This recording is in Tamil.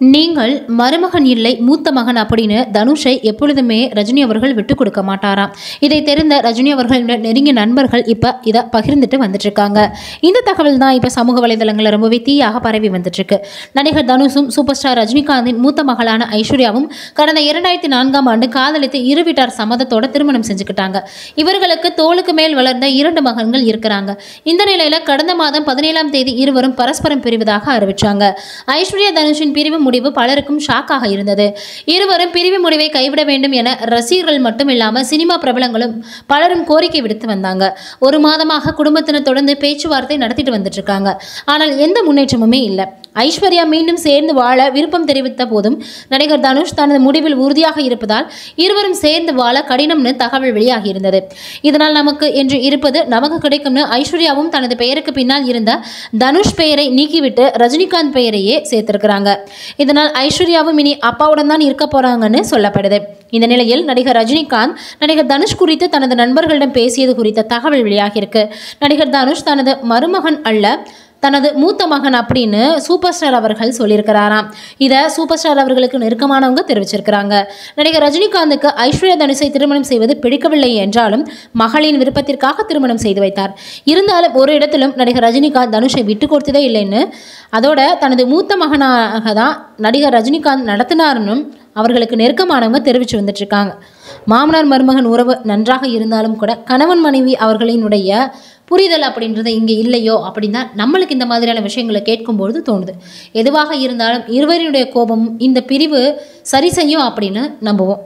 நீங்கள் மருமகன் இல்லை மூத்த மகன் அப்படின்னு தனுஷை எப்பொழுதுமே ரஜினி அவர்கள் விட்டு கொடுக்க மாட்டாராம். இதை தெரிந்த ரஜினி அவர்களுடைய நெருங்கிய நண்பர்கள் இப்போ இதை பகிர்ந்துட்டு வந்துட்டு இருக்காங்க இந்த தகவல் தான் இப்போ சமூக வலைதளங்களில் ரொம்பவே தீயாக பரவி வந்துட்டு இருக்கு நடிகர் தனுஷும் சூப்பர் ஸ்டார் ரஜினிகாந்தின் மூத்த மகளான ஐஸ்வர்யாவும் கடந்த இரண்டாயிரத்தி நான்காம் ஆண்டு காதலித்து இரு வீட்டார் சம்மதத்தோட திருமணம் செஞ்சுக்கிட்டாங்க. இவர்களுக்கு தோளுக்கு மேல் வளர்ந்த இரண்டு மகன்கள் இருக்கிறாங்க. இந்த நிலையில் கடந்த மாதம் பதினேழாம் தேதி இருவரும் பரஸ்பரம் பிரிவதாக அறிவிச்சாங்க. ஐஸ்வர்யா தனுஷின் பிரிவு முடிவு பலருக்கும் ஷாக்காக இருந்தது. இருவரும் பிரிவு முடிவை கைவிட வேண்டும் என ரசிகர்கள் மட்டும் இல்லாமல் சினிமா பிரபலங்களும் பலரும் கோரிக்கை விடுத்து வந்தாங்க. ஒரு மாதமாக குடும்பத்தினர் தொடர்ந்து பேச்சுவார்த்தை நடத்திட்டு வந்துட்டு இருக்காங்க. ஆனால் எந்த முன்னேற்றமுமே இல்லை. ஐஸ்வர்யா மீண்டும் சேர்ந்து வாழ விருப்பம் தெரிவித்த போதும் நடிகர் தனுஷ் தனது முடிவில் உறுதியாக இருப்பதால் இருவரும் சேர்ந்து வாழ கடினம்னு தகவல் வெளியாகி இருந்தது இதனால் நமக்கு என்று இருப்பது நமக்கு கிடைக்கும்னு ஐஸ்வர்யாவும் தனது பெயருக்கு பின்னால் இருந்த தனுஷ் பெயரை நீக்கிவிட்டு ரஜினிகாந்த் பெயரையே சேர்த்திருக்கிறாங்க. இதனால் ஐஸ்வர்யாவும் இனி அப்பாவுடன் தான் இருக்க போறாங்கன்னு சொல்லப்படுது. இந்த நிலையில் நடிகர் ரஜினிகாந்த் நடிகர் தனுஷ் குறித்து தனது நண்பர்களிடம் பேசியது குறித்த தகவல் வெளியாகியிருக்கு. நடிகர் தனுஷ் தனது மருமகன் அல்ல தனது மூத்த மகன் அப்படின்னு சூப்பர் ஸ்டார் அவர்கள் சொல்லியிருக்கிறாராம். இதை சூப்பர் ஸ்டார் அவர்களுக்கு நெருக்கமானவங்க தெரிவிச்சிருக்கிறாங்க. நடிகர் ரஜினிகாந்துக்கு ஐஸ்வர்யா தனுஷை திருமணம் செய்வது பிடிக்கவில்லை என்றாலும் மகளின் விருப்பத்திற்காக திருமணம் செய்து வைத்தார். இருந்தாலும் ஒரு இடத்திலும் நடிகர் ரஜினிகாந்த் தனுஷை விட்டு கொடுத்ததே இல்லைன்னு அதோட தனது மூத்த மகனாக தான் நடிகர் ரஜினிகாந்த் நடத்தினார்னும் அவர்களுக்கு நெருக்கமானவங்க தெரிவித்து வந்துட்டு இருக்காங்க மாமனார் மருமகன் உறவு நன்றாக இருந்தாலும் கூட கணவன் மனைவி அவர்களினுடைய புரிதல் அப்படின்றது இங்கே இல்லையோ அப்படின்னு தான் நம்மளுக்கு இந்த மாதிரியான விஷயங்களை கேட்கும்பொழுது தோணுது. எதுவாக இருந்தாலும் இருவரினுடைய கோபமும் இந்த பிரிவு சரி செய்யும் அப்படின்னு நம்புவோம்.